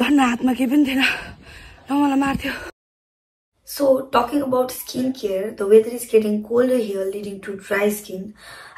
धन्न हातमा केही पनि थिएन र मलाई मार्थ्यो So, talking about skincare, the weather is getting colder here, leading to dry skin.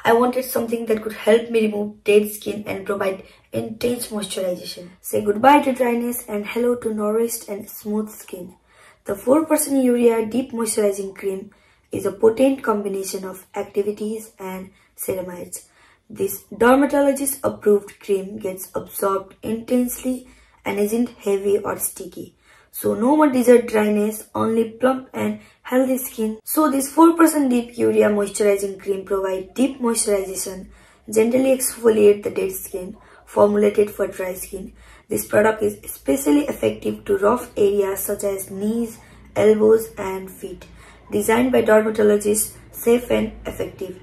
I wanted something that could help me remove dead skin and provide intense moisturization. Say goodbye to dryness and hello to nourished and smooth skin. The 4% Urea Deep Moisturizing Cream is a potent combination of activities and ceramides. This dermatologist approved cream gets absorbed intensely and isn't heavy or sticky. So no more desert dryness, only plump and healthy skin. So this 4% deep urea moisturizing cream provides deep moisturization, gently exfoliate the dead skin, formulated for dry skin. This product is especially effective to rough areas such as knees, elbows and feet. Designed by dermatologists, safe and effective.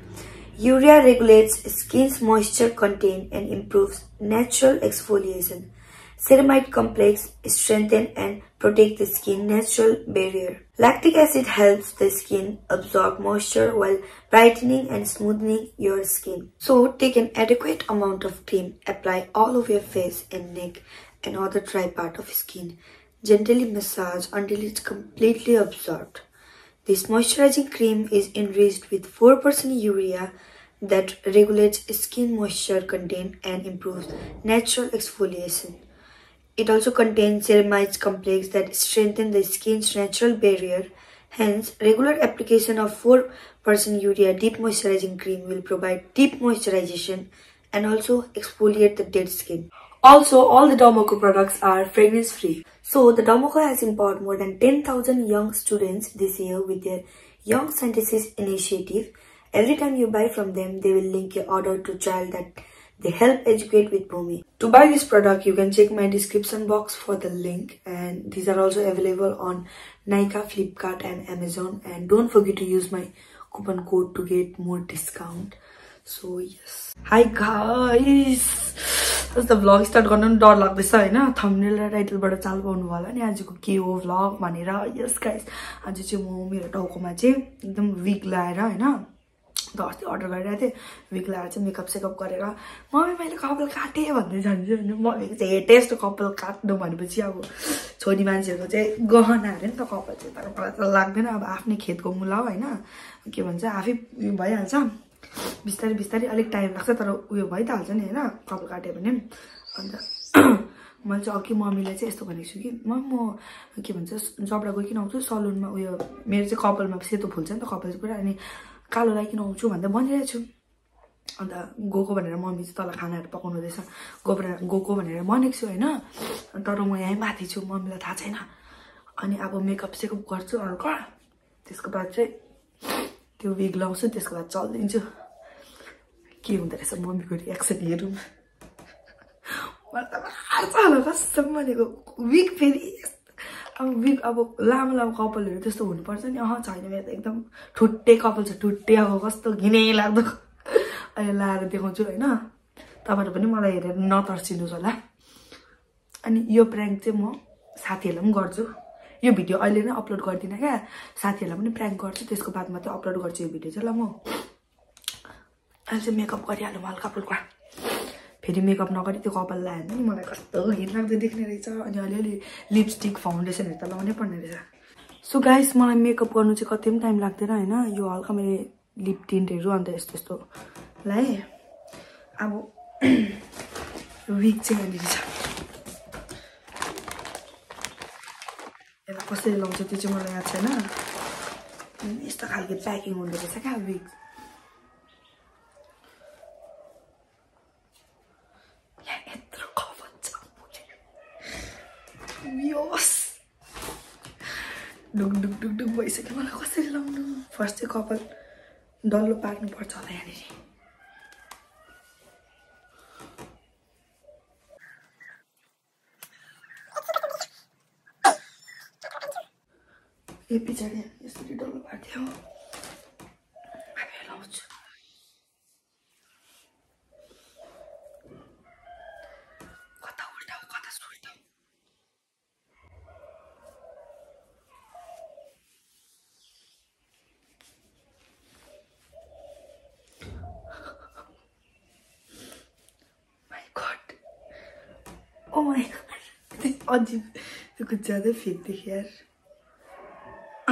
Urea regulates skin's moisture content and improves natural exfoliation. Ceramide complex strengthen and protect the skin natural barrier. Lactic acid helps the skin absorb moisture while brightening and smoothing your skin. So take an adequate amount of cream, apply all over your face and neck and other dry part of skin. Gently massage until it's completely absorbed. This moisturizing cream is enriched with 4% urea that regulates skin moisture content and improves natural exfoliation. It also contains ceramides complex that strengthen the skin's natural barrier. Hence, regular application of 4% urea deep moisturizing cream will provide deep moisturization and also exfoliate the dead skin. Also, all the Domoko products are fragrance free. So, the Domoko has empowered more than 10,000 young students this year with their Young Scientists initiative. Every time you buy from them, they will link your order to child that they help educate with Bhumi. To buy this product, you can check my description box for the link and these are also available on Nika, Flipkart and Amazon and don't forget to use my coupon code to get more discount. So yes. Hi guys! जस्तो vlog start गर्न पनि डर लाग्दैछ होइन thumbnail र टाइटलबाट चाल पाउनु भयो होला नि आजको के हो भ्लग भनेर यस गाइस आज चाहिँ म मेरो टाउकोमा चाहिँ एकदम विक लगाएर होइन अन्त अस्ति अर्डर गरिरहेको थिएँ। विक लगाएर चाहिँ मेकअप सेकअप गरेर मम्मी मैले कपाल काटेँ भन्दै जान्छु। होइन मम्मीको चाहिँ हेटे यस्तो कपाल काट्नु भनेपछि अब छोरी मान्छेहरूको चाहिँ गहना अरे नि त कपाल चाहिँ तर मलाई त लाग्दैन। अब आफ्नै खेतको मुला होइन? के भन्छ आफै उयो भइहाल्छ। बिस्तारै बिस्तारै अलिक टाइम लाग्छ तर उयो भइ त हाल्छ नि होइन? कपाल काट्यो भने। अन्त मैले चाहिँ अघि मम्मीलाई चाहिँ यस्तो भनेको छु कि म म के भन्छ जबडा गइकन आउँछु सलुनमा उयो मेरो चाहिँ कपालमा सेतो फुल्छ नि त कपाल पुरा अनि कालो लगाइकन आउँछु भन्दा भनिरहेको छु। अन्त गएको भनेर मम्मी चाहिँ तल खानाहरू पकाउनु हुँदैछ। गएको गएको भनेर भनेको छु होइन। तर म यहीँ माथि छु मम्मीलाई थाहा छैन। अनि अब मेकअप सेकअप गर्छु हल्का त्यसको बाद चाहिँ त्यो विग लाउँछु त्यसको बाद चलिदिन्छु। के हुँदो रहेछ मम्मीको रियाक्सन हेरौँ। मलाई त होला कसम भनेको? विग फेरि अब विग अब लामो लामो कपालहरू त्यस्तो हुनुपर्छ नि। अह छैन मेरो त एकदम ठुट्टे कपाल छ ठुट्टे अब कस्तो घिनै लाग्दो। अहिले लाएर देखाउँछु होइन? तपाईँहरू पनि मलाई हेरेर नतर्सिनुहोस् होला। अनि यो प्र्याङ्क चाहिँ म साथीहरूलाई पनि गर्छु। यो भिडियो अहिले नै अपलोड गर्दिनँ क्या। साथीहरूलाई पनि प्र्याङ्क गर्छु। त्यसको बाद मात्रै अपलोड गर्छु यो भिडियो चाहिँ। ल म अहिले चाहिँ मेकअप गरिहालौँ हल्का फुल्का। फेरि मेकअप नगरी त्यो कपाल लगायो भने मलाई कस्तो घिनलाग्दो देख्ने रहेछ। अनि अलिअलि लिपस्टिक फाउन्डेसनहरू त लाउनै पर्ने रहेछ। सो गाइस मलाई मेकअप गर्नु चाहिँ कति पनि टाइम लाग्दैन होइन? यो हल्का मैले लिप टिन्टहरू अन्त यस्तो यस्तो। अब विक चाहिँ यहाँनिर छ। यसलाई कसरी लाउँछ त्यो चाहिँ मलाई याद छैन। यस्तो खालको प्याकिङ हुँदो रहेछ क्या विक ढुक ढुक ढुक ढुक भइसक्यो। मलाई कसरी लाउनु फर्स्ट चाहिँ कपाल डल्लो पार्नुपर्छ होला यहाँनिर। ए पछाडि यसरी डल्लो पार्थ्यो लाउँछु ओ माई अजिब त्यो फेक देख्यो यार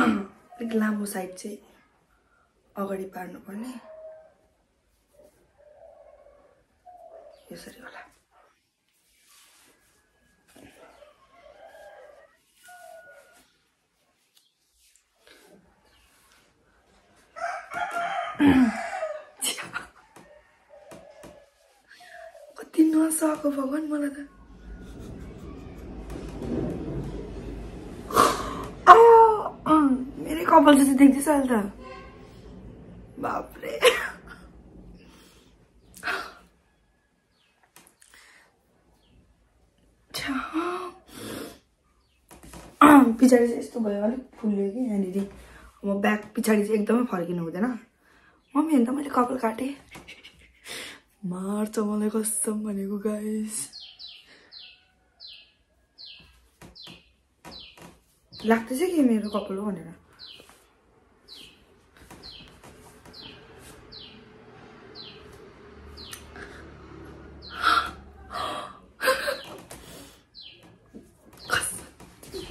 अलिक लामो साइड चाहिँ अगाडि पार्नुपर्ने यसरी होला कति नसको भगवान् मलाई त आ, अँ, मेरै कपाल जस्तो देख्दैछ अहिले त बाप्रे पछाडि चाहिँ यस्तो भयो अलिक फुल्यो कि यहाँनिर म ब्याक पछाडि चाहिँ एकदमै फर्किनु हुँदैन मम्मी अन्त मैले कपाल काटेँ मार्छ मलाई कसम भनेको गाइस लाग्दैछ कि मेरो कपाल हो भनेर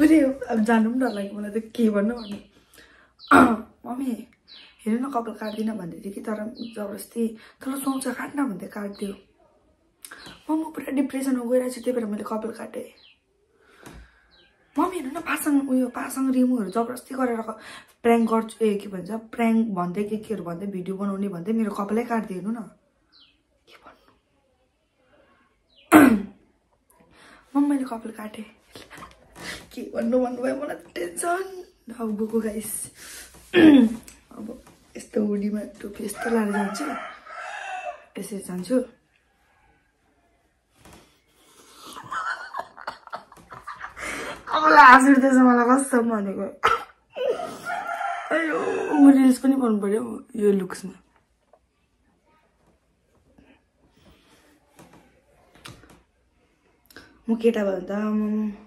मैले अब जानु पनि डर लाग्यो मलाई त के भन्नु भन्नु मम्मी हेर्नु न कपाल काट्दिनँ भन्दै थियो कि तर जबरजस्ती तर सुहाउँछ काट्न भन्दै काटिदियो म पुरा डिप्रेसनमा गइरहेको छु त्यही भएर मैले कपाल काटेँ। मम्मी हेर्नु न पासाङ उयो पासाङ रिमुहरू जबरजस्ती गरेर प्र्याङ्क गर्छु ए के भन्छ प्र्याङ्क भन्दै के केहरू भन्दै भिडियो बनाउने भन्दै मेरो कपालै काटिदियो हेर्नु न के भन्नु मम्मी मैले कपाल काटेँ। के भन्नु भन्नुभयो मलाई टेन्सन। अब गएको गाइस अब यस्तो हुडीमा टोपी यस्तो लाएर जान्छु। यसरी जान्छु। अब हाँस उठ्दैछ मलाई कस्तो भनेको। अयो म रिल्स पनि गर्नु पऱ्यो यो लुक्समा म केटा भयो त म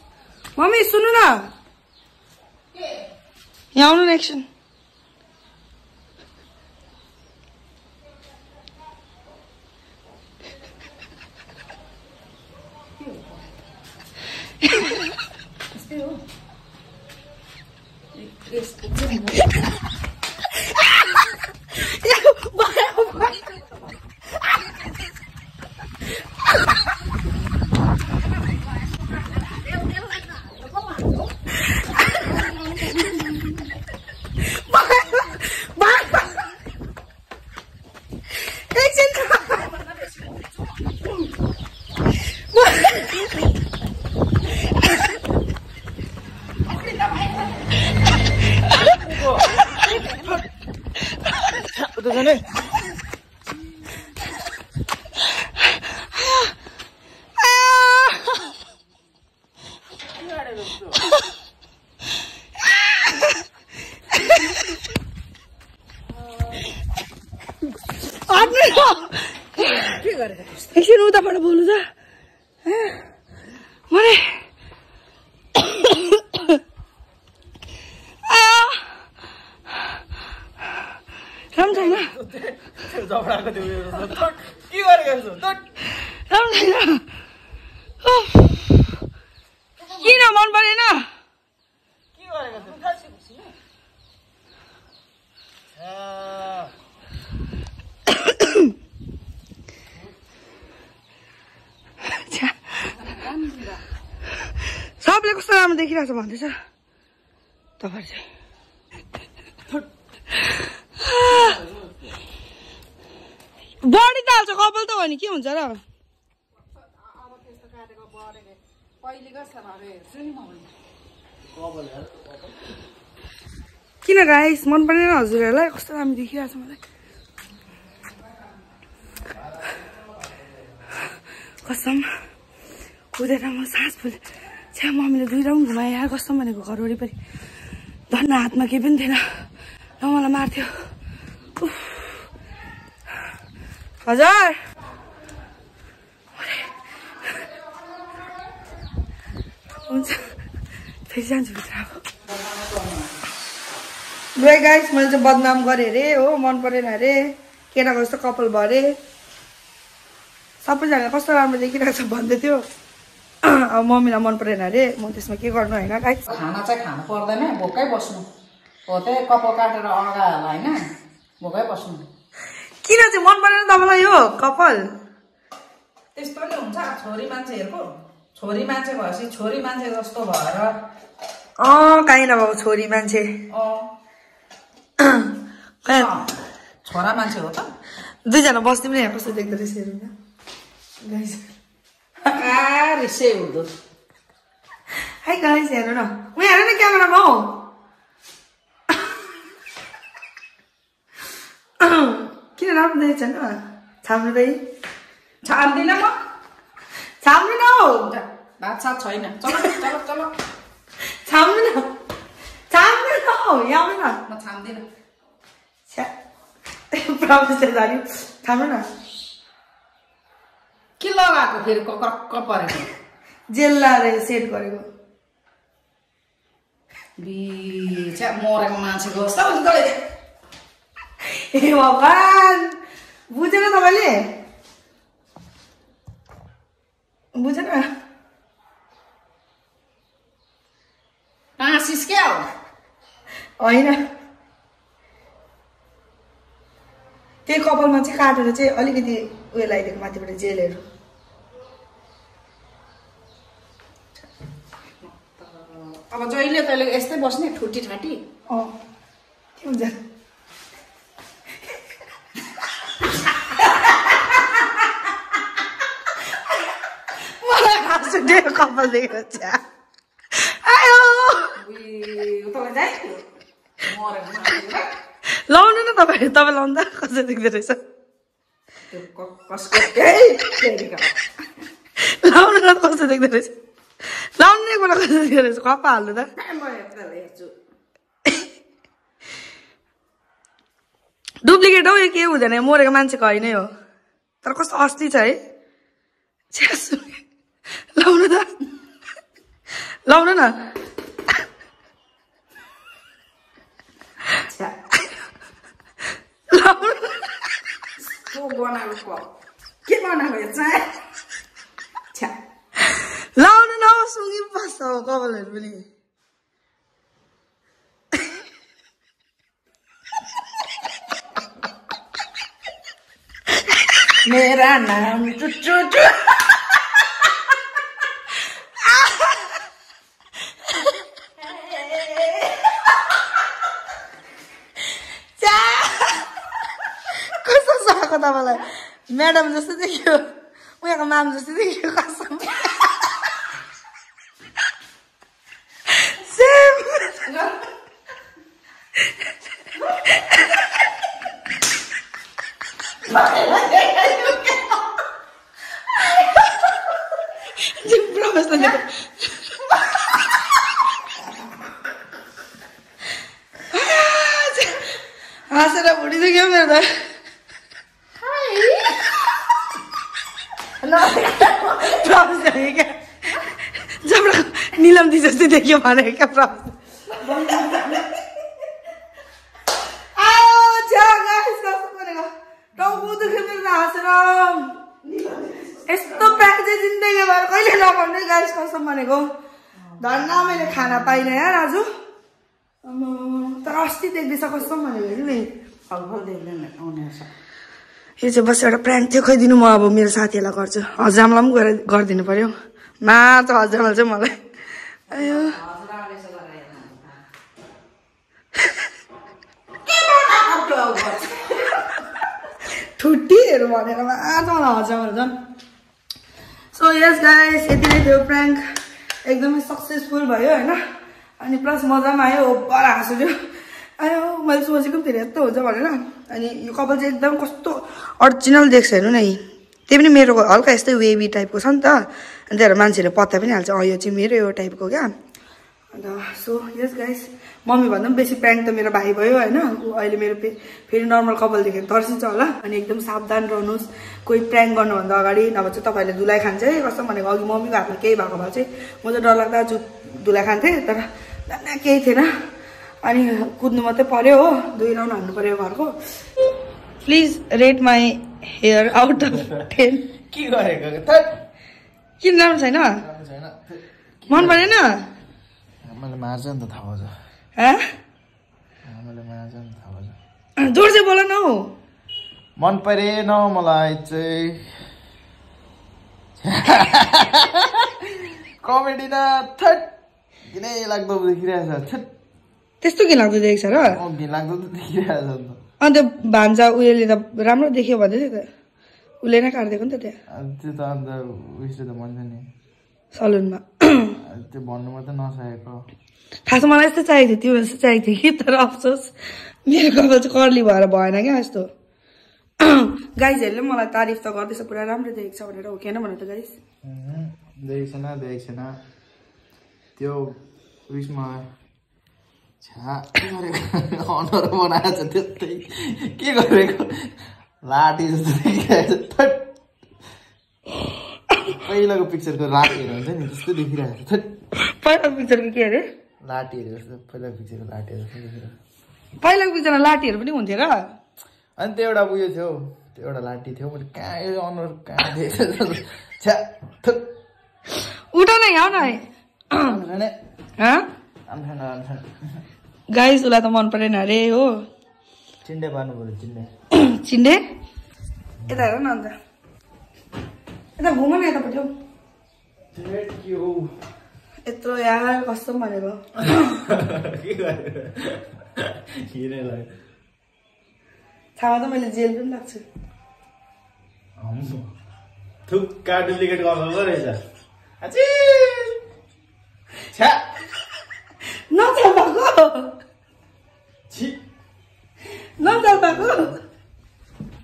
सुन्नु न यहाँ आउनु न एकछिन एकछिन उताबाट बोल्नु त मैले राम्रो छैन झगडाको त्यो उयो रहेछ। धत्, के गरेको उफ। किन मन परेन के गरेको। सबले कस्तो राम्रो देखिरहेको छ भन्दैछ तपाईँहरू चाहिँ बढी त हाल्छ कपाल त हो नि के हुन्छ र? किन राइस मन परेन हजुरहरूलाई? कस्तो राम्रो देखिरहेको छ मलाई। कसम हुँदैन म सास फुल। छ्या मम्मीले दुई राउन्ड घुमाए यार कस्तो भनेको घर वरिपरि। धन्न हातमा केही पनि थिएन। र मलाई मार्थ्यो। हजुर हुन्छ फेरि जान्छु गाइस मैले चाहिँ बदनाम गरेँ अरे हो मन परेन अरे केटाको जस्तो कपाल भयो अरे सबैजना कस्तो राम्रो देखिरहेको छ भन्दै थियो अब मम्मीलाई मन परेन अरे म त्यसमा के गर्नु होइन गाइस खाना चाहिँ खानु पर्दैन भोकै बस्नु। हो त्यही कपाल काटेर अगा होइन भोकै बस्नु। किन चाहिँ मन परेन तपाईँलाई यो कपाल? त्यस्तो नि हुन्छ छोरी मान्छेहरूको। छोरी मान्छे भएपछि छोरी मान्छे जस्तो भएर। अँ काहीँ नभएको छोरी मान्छे। अँ, छोरा मान्छे हो त। दुईजना बस्ने पनि यहाँ कस्तो देख्दो रहेछ न। रिसै हुँदो। है गाइस हेर्नु न। उहाँ हेर न क्यामेरामा हौ किन राम्रो छैन। छाम्नु दाइ छाम्दिनँ म। छाम्नु न हौ भात सात छैन। चलो चलो चलो। छाम्नु न छाम्नु न हौ यहाँ आउनु न म छाम्दिनँ छ्या। छाम्नु न के लगाएको फेरि कक्रक्क परेको? जेल लाएर सेट गरेको। बिछ्या मरेको मान्छेको जस्तो। ए भगवान् बुझेन तपाईँले बुझेन हाँसिस क्या हो होइन त्यही कपालमा चाहिँ काटेर चाहिँ अलिकति उयो लगाइदिएको माथिबाट जेलहरू अब जहिले तैँले यस्तै बस्ने ठुटी ठाटी अँ के हुन्छ मलाई हाँस उठ्यो कपाल देखेर चाहिँ आयो लाउनु न तपाईँ तपाईँ लाउँदा कसरी देख्दो रहेछ। लाउनु न कस्तो देख्दो रहेछ लाउनु नै देख्दो रहेछ कपा हाल्नु त डुप्लिकेट हो यो के हुँदैन मरेको मान्छेको होइन हो तर कस्तो अस्ति छ है छ्या, सुने। लाउनु त लाउनु न छ्या, लाउनु न। को बनाएको क- के बनाएको यो चाहिँ छ्या लाउनु न हौ, सुँगी बस्छ हो कपालहरू पनि मेरा नाम चुचु चु छ्या। कस्तो सुहाएको तपाईँलाई म्याडम जस्तो देखियो उहाँको माम जस्तो देखियो कसम सेम प्रोफेसनल हाँसेर भुटिसक्यो मेरो त प्रोफेसर क्या जबडा निलम्दी जस्तै देखियो भनेको टाउको दुख्यो हाँसेर यस्तो प्याक चाहिँ जिन्दगी भएर कहिले नगर्ने गाइस कसम भनेको? धन्न मैले खाना पाइनँ यार आज तर अस्ति देख्दैछ कस्तो भनेको यो चाहिँ बस एउटा प्र्याङ्क थियो खोइदिनु म अब मेरो साथीहरूलाई गर्छु। हजामलाई पनि गएर गरिदिनु पर्यो। मार्छ हजामले चाहिँ मलाई। अयो ठुट्टीहरू भनेर मलाई हजामहरू झन् सो यस गाइस यति नै थियो प्र्याङ्क एकदमै सक्सेसफुल भयो होइन अनि प्लस मजा पनि आयो ओभर हाँस उठ्यो आयो मैले सोचेको पनि थिएँ यस्तो हुन्छ भनेर अनि यो कपाल चाहिँ एकदम कस्तो अरिजिनल देख्छ हेर्नु न त्यही पनि मेरो हल्का यस्तै वेभी टाइपको छ नि त अनि त्यही भएर मान्छेहरूले पत्ता पनि हाल्छ। अँ यो चाहिँ मेरो यो टाइपको क्या। अन्त सो यस गाइस मम्मी भन्दा पनि बेसी प्याङ्क त मेरो भाइ भयो होइन? ऊ अहिले मेरो फे फेरि नर्मल कपाल देखेर तर्सिन्छ होला। अनि एकदम सावधान रहनुहोस्। कोही प्र्याङ्क गर्नुभन्दा अगाडि नभए चाहिँ तपाईँहरूले धुलाइ खान्छ। है कस्तो भनेको? अघि मम्मीको हातमा केही भएको भए चाहिँ म चाहिँ डरलाग्दा चु धुलाइ खान्थेँ। तर नाना केही थिएन। अनि कुद्नु मात्रै पऱ्यो हो। दुई राउन्ड हान्नु पऱ्यो घरको। Please rate my hair out of ten के गरेको? किन राम्रो छैन? मन परेन मार्छ नि त थाहा मार्छ नि त थाहा जोड चाहिँ बोल न हौ। मन परेन मलाई चाहिँ। कमेडी न थट किनै लाग्दो देखिरहेछ छट त्यस्तो के लाग्दो देखेको छ र। घिनलाग्दो त देखिरहेछ नि त। अन्त भान्जा उयोले त राम्रो देखियो भन्दै थियो त। उसले नै काटिदिएको नि त त्यहाँ। त्यो त अन्त उयसले त भन्छ नि। सलुनमा। त्यो भन्नु मात्रै नसकेको। छ मलाई यस्तो चाहिएको थियो त्यो जस्तो चाहिएको थियो कि? तर अफसोस मेरो कपाल चाहिँ कर्ली भएर भएन क्या यस्तो। गाइजहरूले मलाई तारिफ त गर्दैछ पुरा राम्रो देखेको छ भनेर हो कि होइन भन त गाइस देखेको छैन देखेको छैन। त्यो उयसमा छ्या के गरेको? अनुहार बनाएको छ त्यस्तै। के गरेको? लाठी जस्तो पहिलाको पिक्चरको लाठीहरू हुन्छ नि त्यस्तो देखिरहेको छ। पहिलाको पिक्चरको के अरे? लाठीहरू जस्तो पहिलाको पिक्चरको जस्तो देखिरहेको पहिलाको पिक्चरमा लाठीहरू पनि हुन्थ्यो र? अनि त्यो एउटा उयो थियो त्यो एउटा लाठी थियो मैले कहाँ यो अनुहार कहाँ देखेको छ्या उठ न यहाँ न गाइस उसलाई त मन परेन अरे हो। चिन्डे पार्नु पऱ्यो चिन्डे। चिन्डे यता हेर न अन्त यता घुम न यतापट्टि हौ यत्रो यहाँ कस्तो भनेको छामा त मैले जेल पनि लाग्छु थुक्का डुप्लिकेट गर्नु रहेछ भएको नचाल भएको हँ? के लाग्दो देखिरहेको छ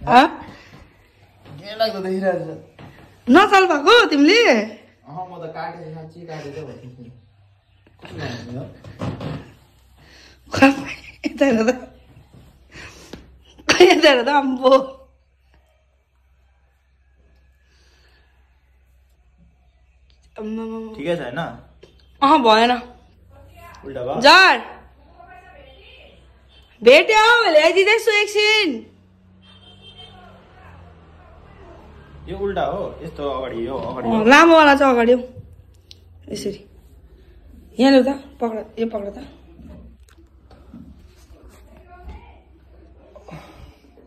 नचाल भएको तिमीले? त अम्बो। ठिकै छ होइन? अँ भएन। जर भेट्यो ल्याइदिँदैछु एकछिन। यो उल्टा हो यस्तो अगाडि यो अगाडि लामोवाला चाहिँ अगाडि हौ। यसरी। यहाँ ल्याउ त पक्र यो पक्र त।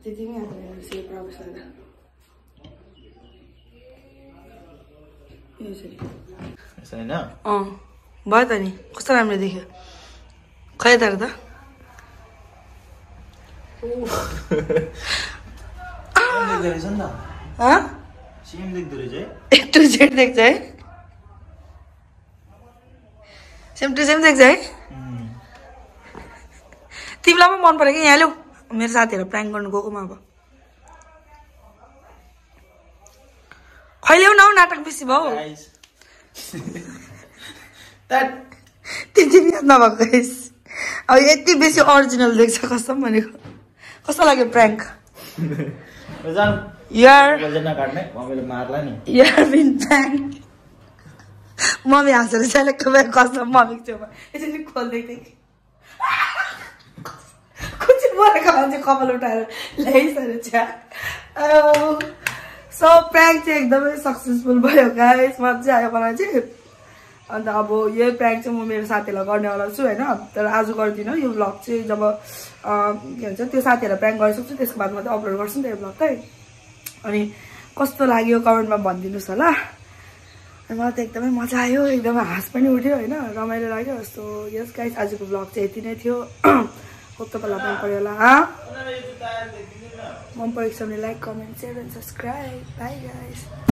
त्यति नै होइन? अँ भयो त नि कस्तो राम्रो देख्यो। खै त त। रहेछ नि त। सेम टु सेम तिमीलाई पनि मन पऱ्यो कि यहाँ ल्याउ मेरो साथीहरू प्लान गर्नु गएकोमा अब खै ल्याउ न हौ नाटक बेसी भयो Guys. That त्यो तिमी याद नभएको अब यति बेसी ओरिजिनल देख्छ कसम भनेको कस्तो लाग्यो प्र्याङ्क जानु यार यार मम्मी हाँसेर सेलेक्ट भयो कसम मम्मीको छेउमा यसरी खोल्दै थिएँ कि कुन चाहिँ मरेको मान्छे कपाल उठाएर ल्याइसकेर छ्या सो प्र्याङ्क चाहिँ एकदमै सक्सेसफुल भयो गाइस मजा आयो मलाई चाहिँ अन्त अब यही प्र्याङ्क चाहिँ म मेरो साथीहरूलाई गर्नेवाला छु होइन तर आज गर्दिनँ यो भ्लग चाहिँ जब के भन्छ त्यो साथीहरूलाई प्र्याङ्क गरिसक्छु त्यसको बादमा चाहिँ अपलोड गर्छु नि त यो भ्लग चाहिँ अनि कस्तो लाग्यो कमेन्टमा भनिदिनुहोस् होला। अनि मलाई त एकदमै मजा आयो एकदमै हाँस पनि उठ्यो होइन रमाइलो लाग्यो। सो यस गाइस आजको भ्लग चाहिँ यति नै थियो। होप तपाईँलाई मन पऱ्यो होला हाँ? मन परेको छ भने like comment share and subscribe bye guys